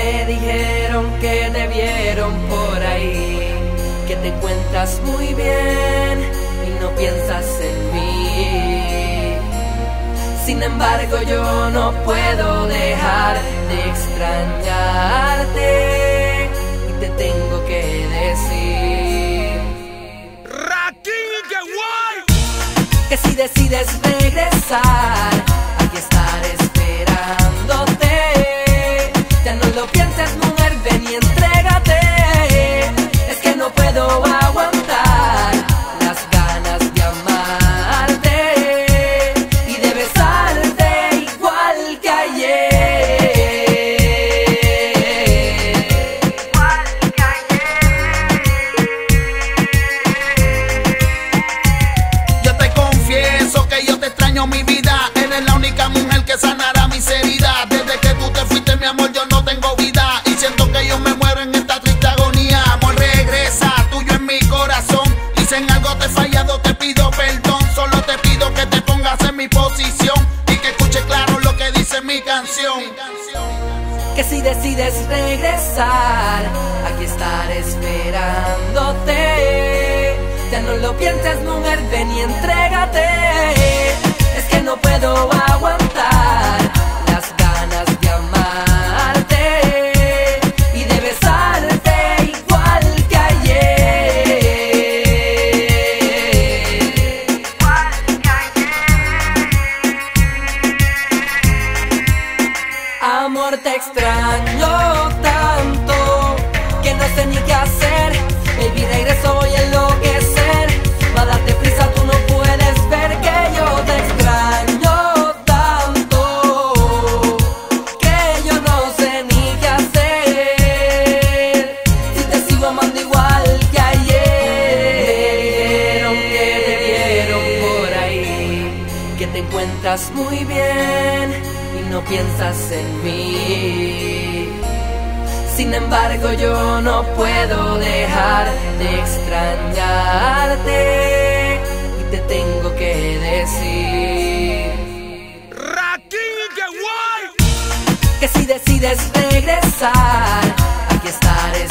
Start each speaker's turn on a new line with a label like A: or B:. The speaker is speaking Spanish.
A: me dijeron que te vieron por ahí, que te cuentas muy bien y no piensas en mí. Sin embargo yo no puedo dejar de extrañarte
B: Eres la única mujer que sanará mis heridas. Desde que tú te fuiste, mi amor, yo no tengo vida. Y siento que yo me muero en esta triste agonía. Amor, regresa, tuyo en mi corazón. Y si en algo te he fallado, te pido perdón. Solo te pido que te pongas en mi posición. Y que escuche claro lo que dice mi canción.
A: que si decides regresar, Te extraño tanto que no sé ni qué hacer. Baby, regreso, voy a enloquecer. Va, date prisa, tú no puedes ver que yo te extraño tanto que yo no sé ni qué hacer. Si te sigo amando igual que ayer. Te vieron por ahí, que te encuentras muy bien y no piensas en mí. Sin embargo, yo no puedo dejar de extrañarte y te tengo que decir que si decides regresar, aquí estaré